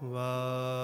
Wow.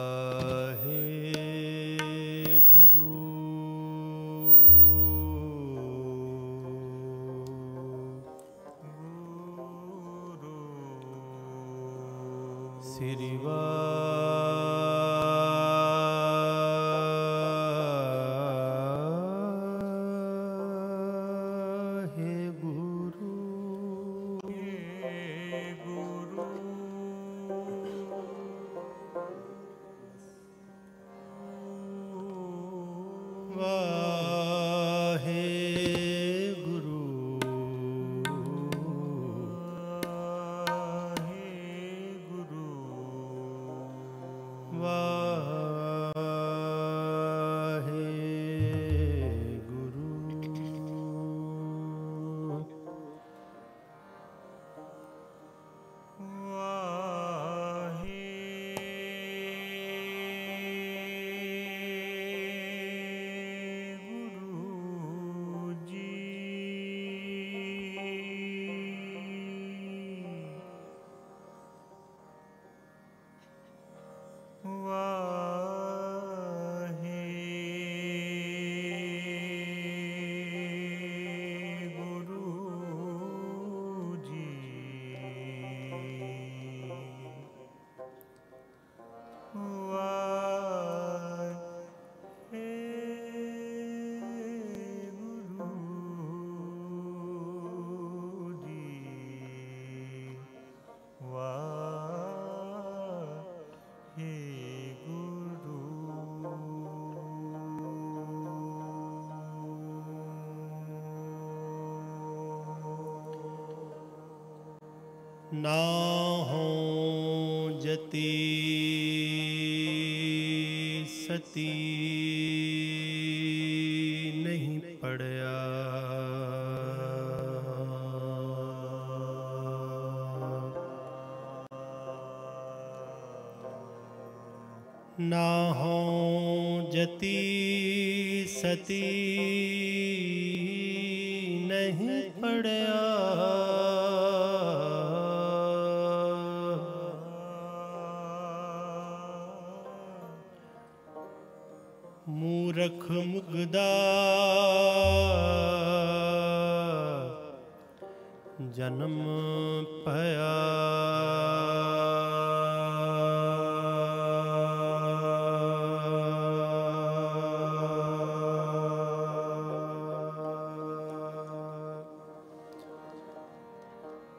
ਨਾ ਹੋ ਜਤੀ ਸਤੀ।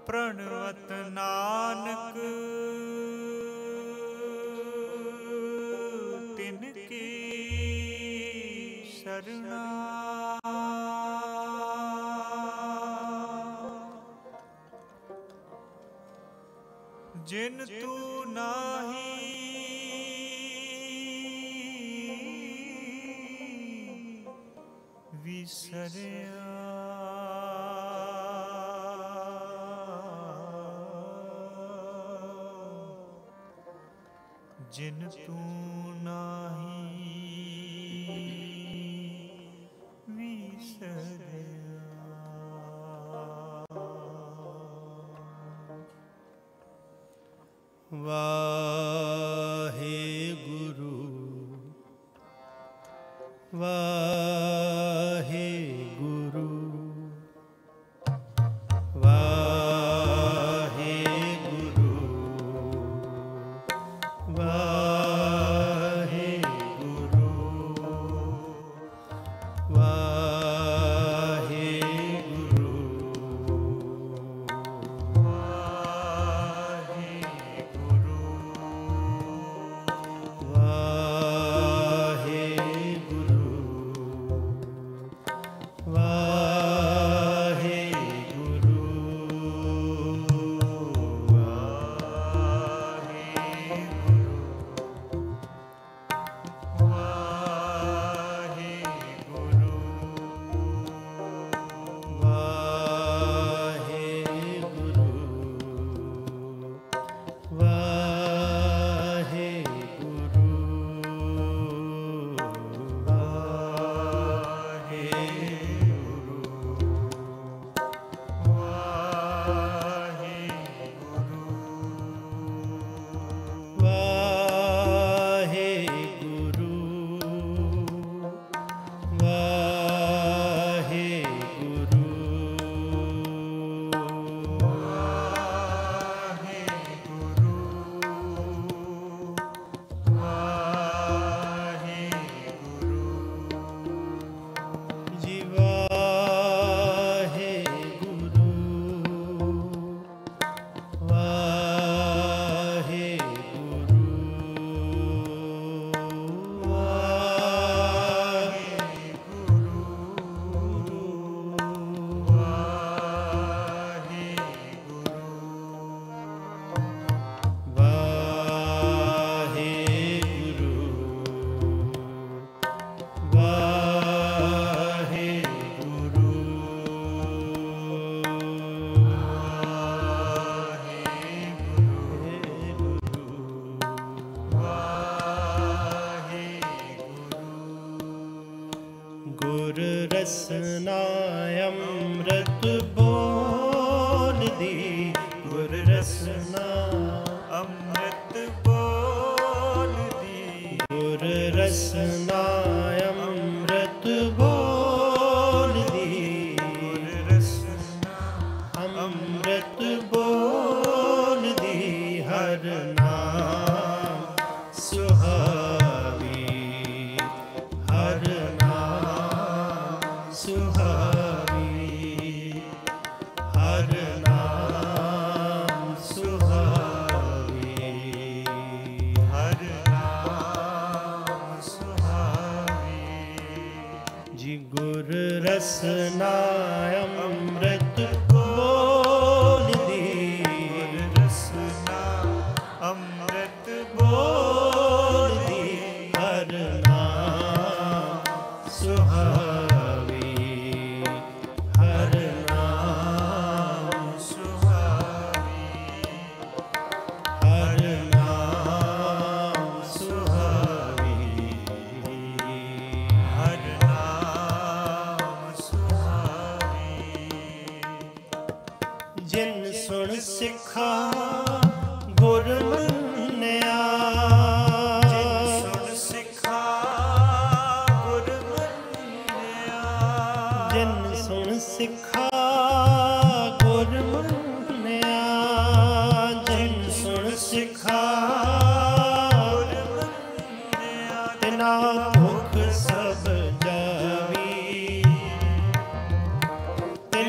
ਪ੍ਰਣਵਤ ਨਾਨਕ ਤਿਨ ਕੀ ਸਰਣਾ। ਜਿਨ ਤੂੰ ਨਾਹੀ ਵਿਸਰਿਆ And I. रसनायमृत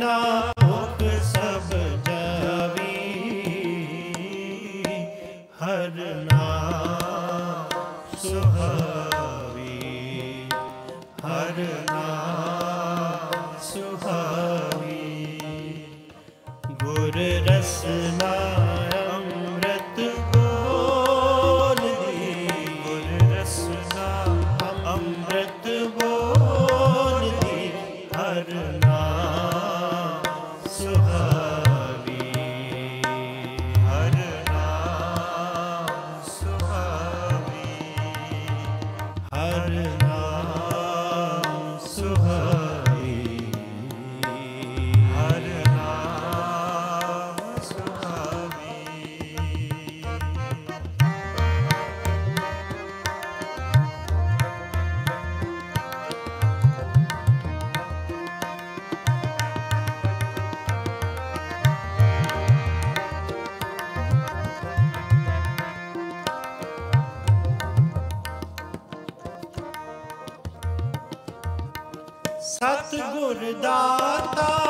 ਤਿਨਾ ਸਤ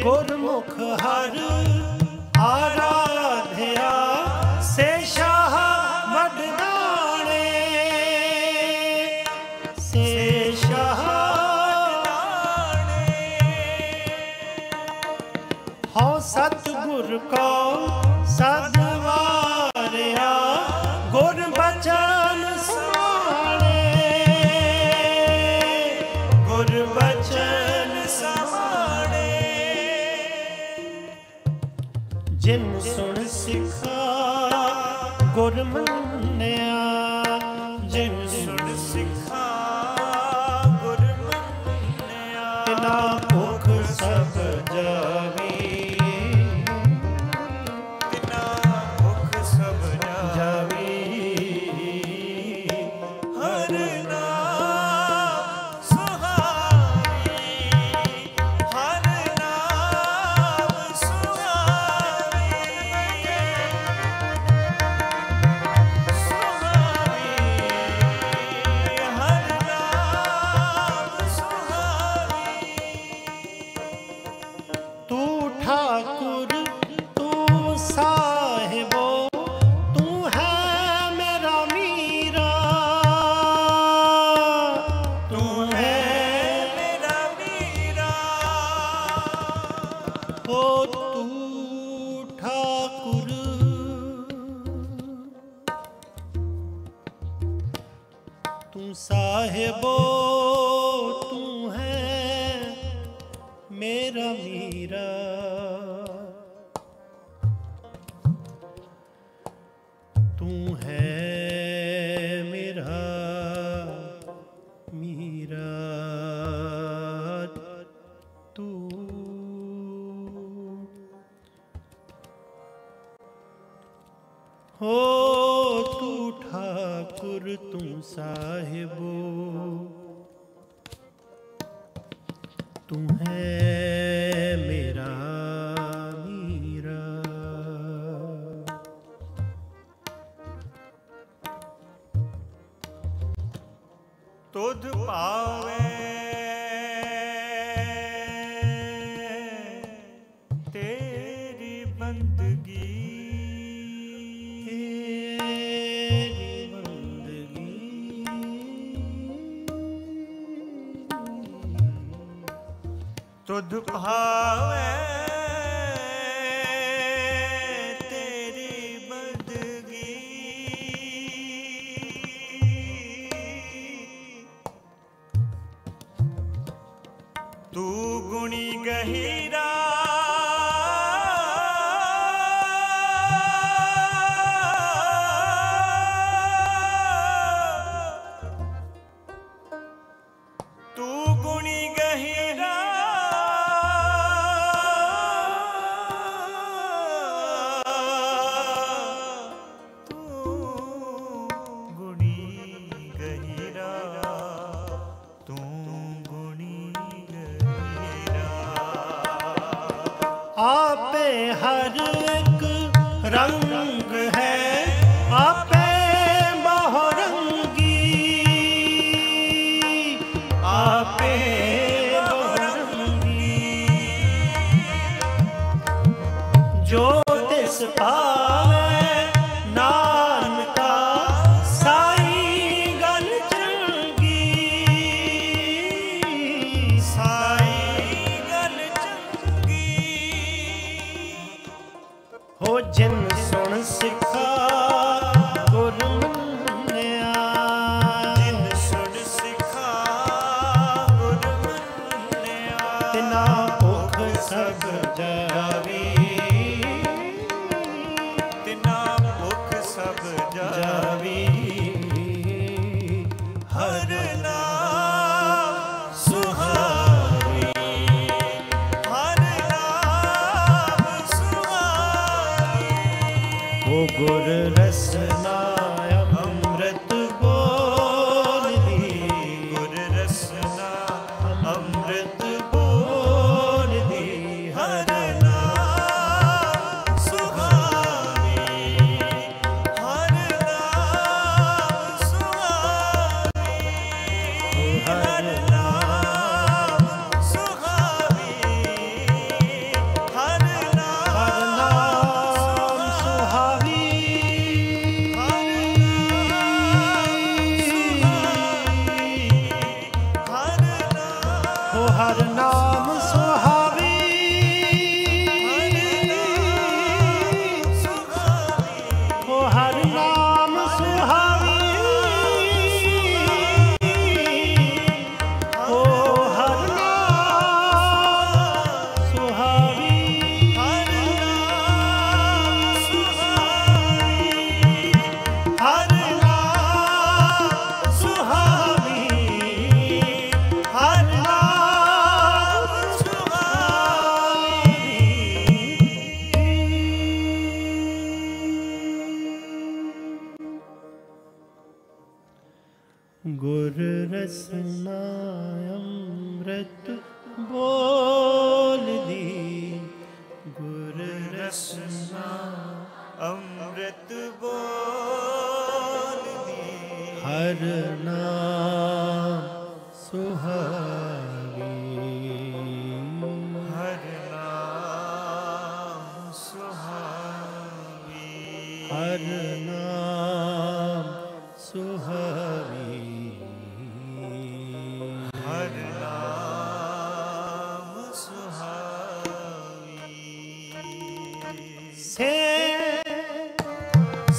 ਜਿਨ ਗੁਰ ਮੰਨਿਆ। ਸਾਹਿਬੋ ਤੂੰ ਹੈ ਮੇਰਾ ਮੀਰਾ ਤੁਧ ਭਾਵੇ ਤੇਰੀ ਬਦਗੀ ਤੂੰ ਗੁਣੀ ਗਹੀਰਾ रसना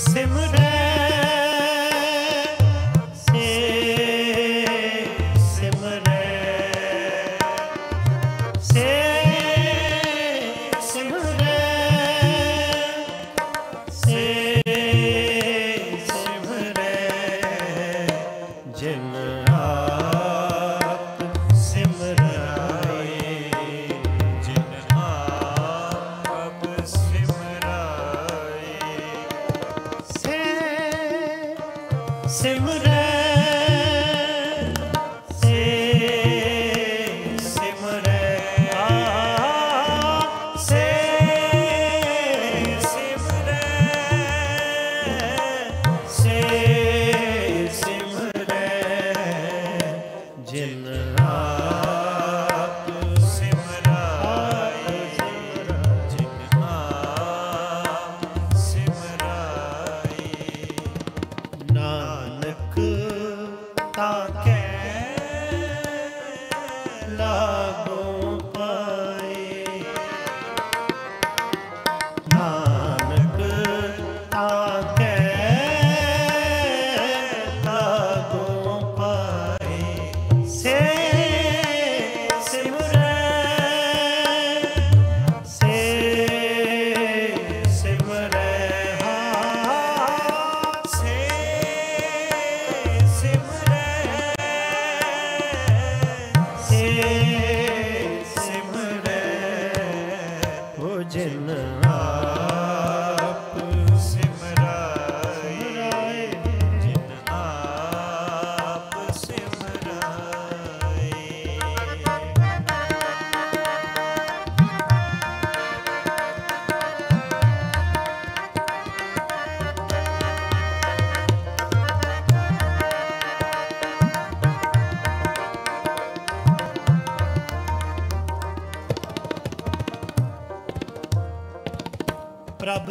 simmer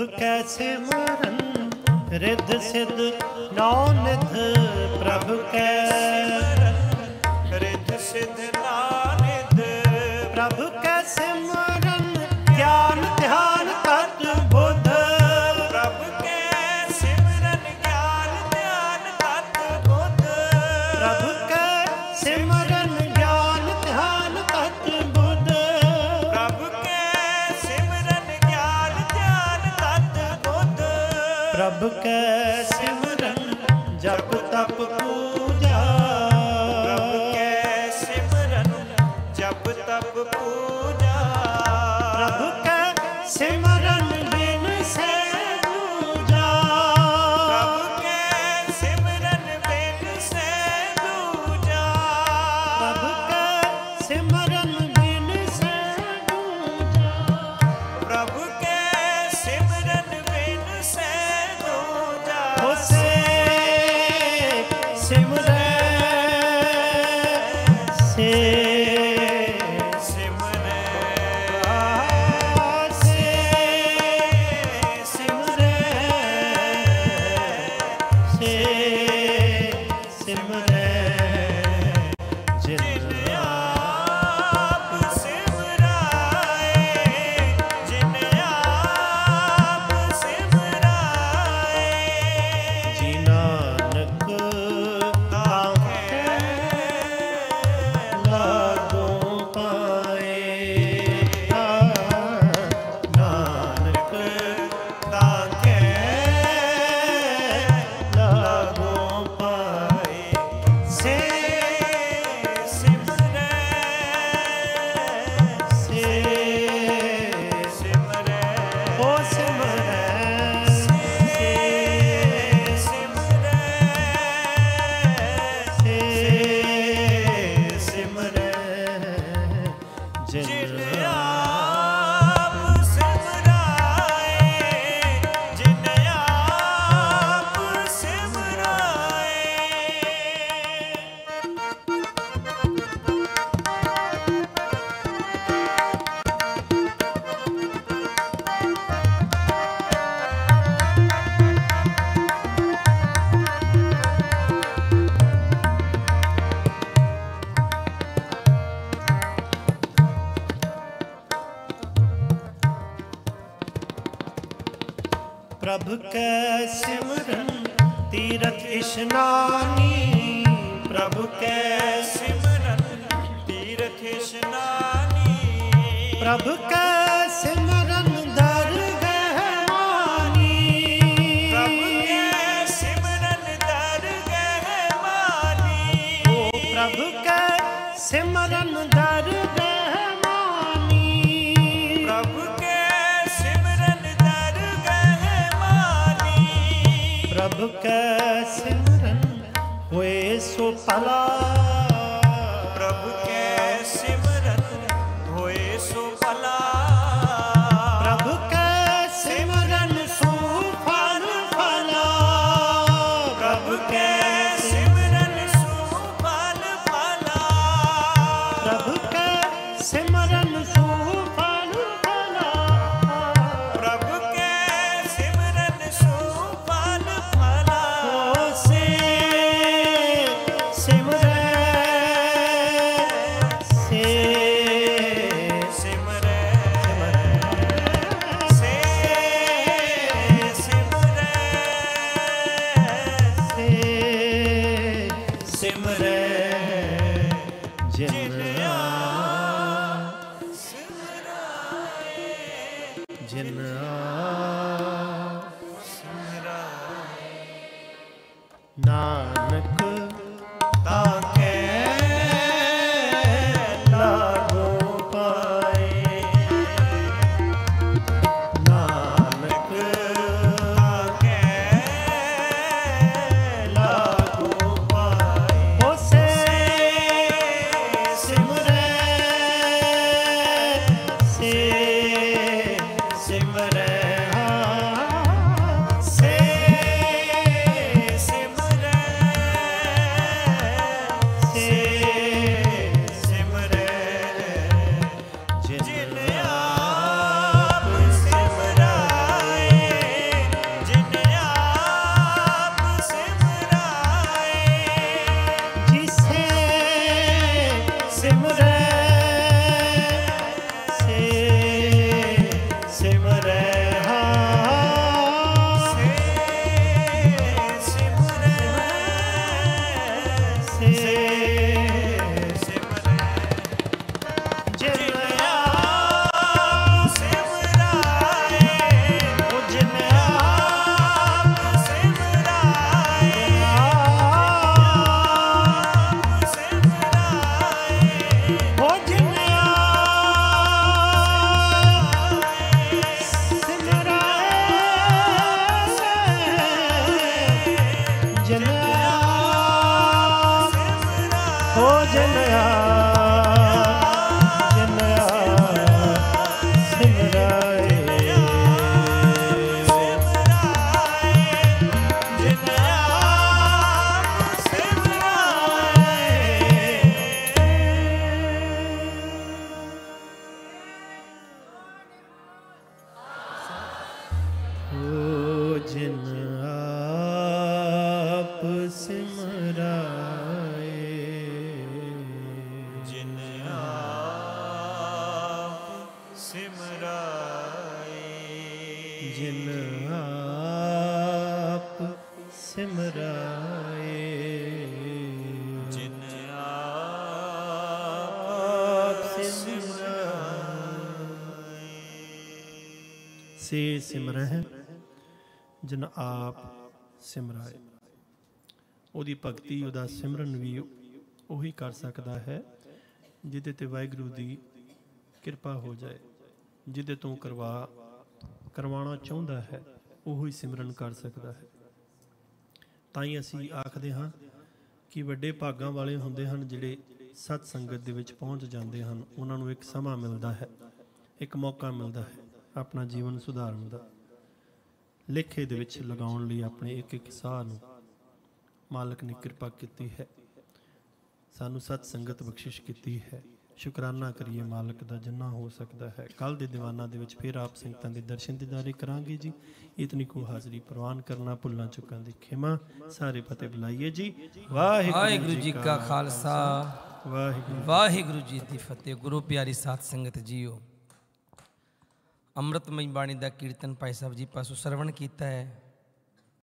ਕੈਸੇ ਮਰਨ? ਰਿੱਧ ਸਿੱਧ ਨੌ ਨਿਧ ਪ੍ਰਭ ਕੈ। ਰਿੱਧ ਸਿੱਧ ਪ੍ਰਭ ਕੈ ਸਿਮਰਨ ਜਪ ਤਪ ਪੂਜਾ। ਪ੍ਰਭ ਕੈ ਸਿਮਰਨ ਜਪ ਤਪ ਪੂਜਾ। ਪ੍ਰਭ ਇਸ਼ਨਾਨੀ ਪ੍ਰਭ ਤੀਰਥ ਇਸ਼ਨਾਨੀ ਪ੍ਰਭ Hello. terra. ਜਿਨ ਆਪ ਸਿਮਰਾਏ। ਉਹਦੀ ਭਗਤੀ, ਉਹਦਾ ਸਿਮਰਨ ਵੀ ਉਹੀ ਕਰ ਸਕਦਾ ਹੈ, ਜਿਹਦੇ ਤੇ ਵਾਹਿਗੁਰੂ ਦੀ ਕਿਰਪਾ ਹੋ ਜਾਏ। ਜਿਹਦੇ ਤੋਂ ਕਰਵਾ, ਕਰਵਾਉਣਾ ਚਾਹੁੰਦਾ ਹੈ, ਉਹੀ ਸਿਮਰਨ ਕਰ ਸਕਦਾ ਹੈ। ਤਾਂ ਹੀ ਅਸੀਂ ਆਖਦੇ ਹਾਂ ਕਿ ਵੱਡੇ ਭਾਗਾਂ ਵਾਲੇ ਹੁੰਦੇ ਹਨ ਜਿਹੜੇ ਸਤ ਸੰਗਤ ਦੇ ਵਿੱਚ ਪਹੁੰਚ ਜਾਂਦੇ ਹਨ। ਉਹਨਾਂ ਨੂੰ ਇੱਕ ਸਮਾਂ ਮਿਲਦਾ ਹੈ, ਇੱਕ ਮੌਕਾ ਮਿਲਦਾ ਹੈ ਆਪਣਾ ਜੀਵਨ ਸੁਧਾਰਨ ਦਾ। ਲੇਖੇ ਦੇ ਵਿੱਚ ਲਗਾਉਣ ਲਈ ਆਪਣੇ ਇੱਕ ਇੱਕ ਸਾਹ ਨੂੰ ਮਾਲਕ ਨੇ ਕਿਰਪਾ ਕੀਤੀ ਹੈ। ਸਾਨੂੰ ਸਤ ਸੰਗਤ ਬਖਸ਼ਿਸ਼ ਕੀਤੀ ਹੈ। ਸ਼ੁਕਰਾਨਾ ਕਰੀਏ ਮਾਲਕ ਦਾ ਜਿੰਨਾ ਹੋ ਸਕਦਾ ਹੈ। ਕੱਲ ਦੇ ਦੀਵਾਨਾਂ ਦੇ ਵਿੱਚ ਫਿਰ ਆਪ ਸੰਗਤਾਂ ਦੇ ਦਰਸ਼ਨ ਦਿਦਾਰੇ ਕਰਾਂਗੇ ਜੀ। ਇਤਨੀ ਕੋ ਹਾਜ਼ਰੀ ਪ੍ਰਵਾਨ ਕਰਨਾ ਭੁੱਲਾਂ ਚੁੱਕਾਂ ਦੀ ਖਿਮਾ। ਸਾਰੇ ਫਤਿਹ ਬੁਲਾਈਏ ਜੀ। ਵਾਹਿਗੁਰੂ ਜੀ ਕਾ ਖਾਲਸਾ। ਵਾਹਿਗੁਰੂ ਵਾਹਿਗੁਰੂ ਜੀ ਦੀ ਫਤਿਹ। ਗੁਰੂ ਪਿਆਰੀ ਸਾਧ ਸੰਗਤ ਜੀਓ। ਅੰਮ੍ਰਿਤਮਈ ਬਾਣੀ ਦਾ ਕੀਰਤਨ ਭਾਈ ਸਾਹਿਬ ਜੀ ਪਾਸੋਂ ਸਰਵਣ ਕੀਤਾ ਹੈ।